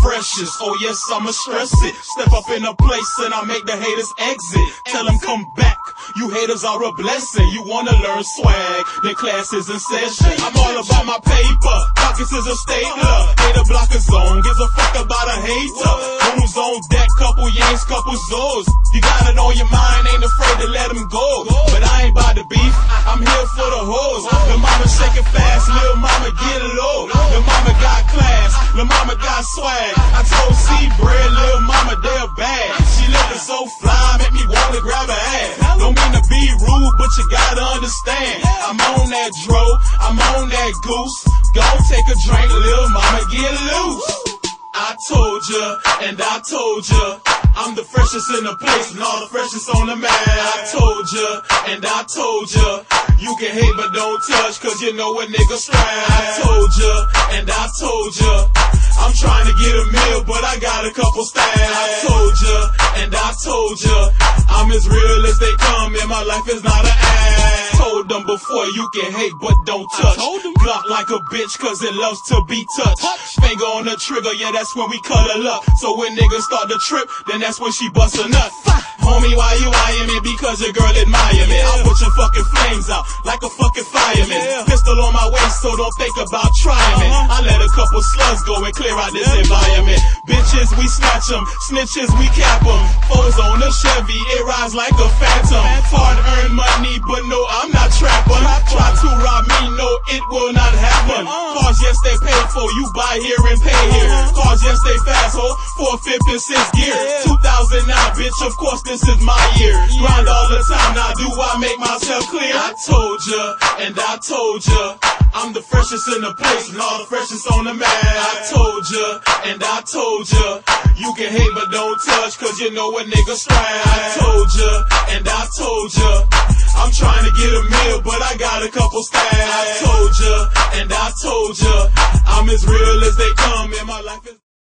freshest. Oh yes, I'ma stress it. Step up in a place and I make the haters exit. Tell them come back. You haters are a blessing. You wanna learn swag, then class is in session. I'm all about my paper. Pockets is a stapler. Hater blocker zone. Gives a fuck about a hater. Who's on deck? Couple yanks, couple zoos. You got it on your mind, ain't afraid to let them go. But I ain't about the beef. I'm here for the hoes. The mama shaking fast. Little mama get low. The mama got class. The mama got swag. I told C bread, little mama, they're bad. She looking so fly, make me wanna grab her ass. Don't mean to be rude, but you gotta understand. I'm on that dro, I'm on that goose. Go take a drink, little mama, get loose. I told ya, and I told ya, I'm the freshest in the place, and all the freshest on the map. I told ya, and I told ya, you can hate but don't touch, cause you know a nigga strap. I told ya, and I told ya, I'm trying to get a meal, but I got a couple stacks. I told ya, and I told ya, I'm as real as they come, and my life is not an act. Before you can hate but don't touch. Glock like a bitch, cause it loves to be touched. Finger on the trigger, yeah, that's when we cuddle up. So when niggas start to trip, then that's when she bust a nut. Homie, why you eyeing me? Because your girl admire me. I'll put your fucking flames out like a fucking fireman. Yeah. Pistol on my waist, so don't think about trying me. I let a couple slugs go and clear out this environment. Bitches, we snatch 'em. Snitches, we cap 'em. Foes on the Chevy, it rides like a phantom. Hard happen. Cars, yes, they pay for. You buy here and pay here. Uh-huh. Cars, yes, they fast, ho. Four, fifth, and sixth gear. 2009, bitch, of course, this is my year. Grind all the time, now do I make myself clear? I told ya, and I told ya. I'm the freshest in the place, and all the freshest on the map. I told ya, and I told ya. You can hate, but don't touch, cause you know a nigga strap. I told ya, and I told ya. I'm trying to get a meal, but I got a couple stacks. I told ya, and I told ya. I'm as real as they come, and my life is.